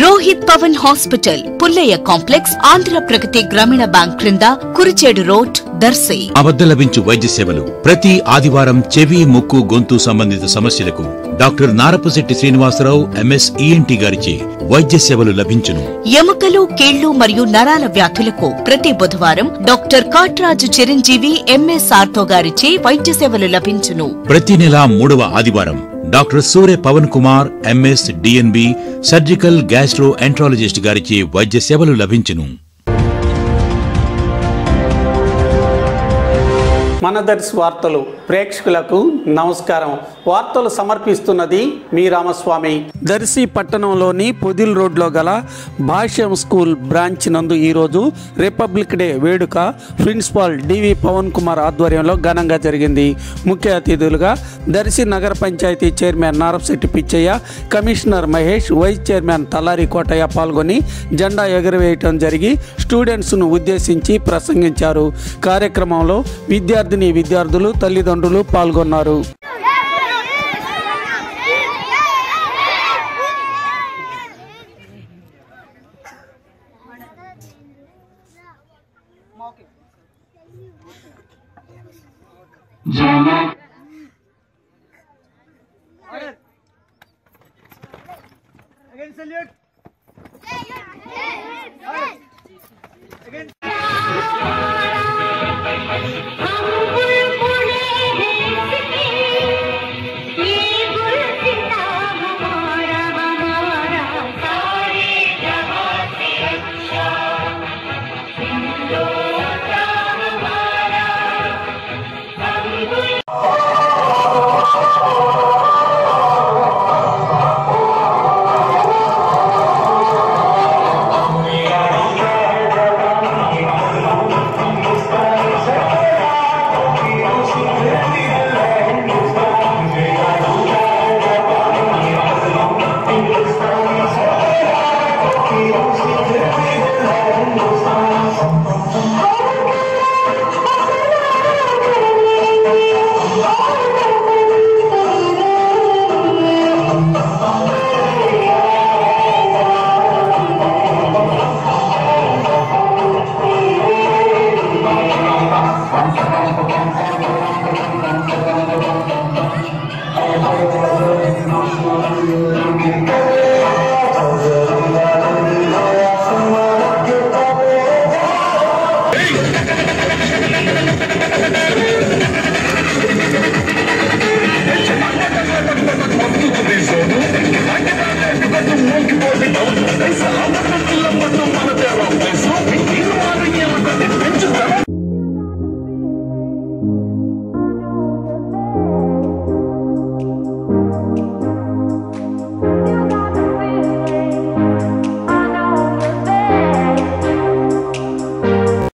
Rohit Pavan hospital Pullaiah complex Andhra Pragathi Grameena bank క్రింద Kurichedu road Darsi. అబద్ధ లభించు వైద్య సేవలు. ప్రతి ఆదివారం చెవి ముక్కు గొంతు సంబంధిత సమస్యలకు doctor Narapasetti Srinivasarao MS ENT గారిచే వైద్య సేవలు లభించును. ఎముకలు కీళ్ళు మరియు నరాల వ్యాధులకు ప్రతి బుధవారం doctor Katraju Chiranjeevi MS ortho గారిచే వైద్య సేవలు లభించును. ప్రతి నెల మూడవ ఆదివారం doctor Surya Pavan Kumar MS DNB surgical gastroenterologist గారిచే వైద్య సేవలు లభించును. మన వార్తలు ప్రేక్షకులకు నమస్కారం. వార్తలు సమర్పిస్తున్నది మీ రామస్వామి. దర్శి పట్టణంలోని పొదిల్ రోడ్లో గల భాష్యం స్కూల్ బ్రాంచ్ నందు ఈరోజు రిపబ్లిక్ డే వేడుక ప్రిన్సిపాల్ డివి పవన్ కుమార్ ఆధ్వర్యంలో ఘనంగా జరిగింది. ముఖ్య అతిథులుగా దర్శి నగర panchayat chairman Narapasetti Pichaiah commissioner Mahesh vice chairman Talari Kotaiah పాల్గొని జెండా ఎగురవేయటం జరిగి స్టూడెంట్స్ను ఉద్దేశించి ప్రసంగించారు. కార్యక్రమంలో విద్యార్థిని దీని విద్యార్థులు తల్లిదండ్రులు పాల్గొన్నారు Again salute. Again. Aleluia.